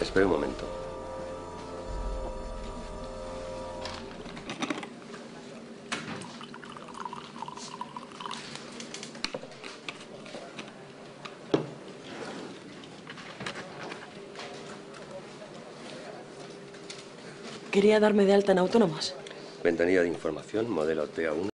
Espera un momento. Quería darme de alta en autónomas. Ventanilla de información, modelo TA1.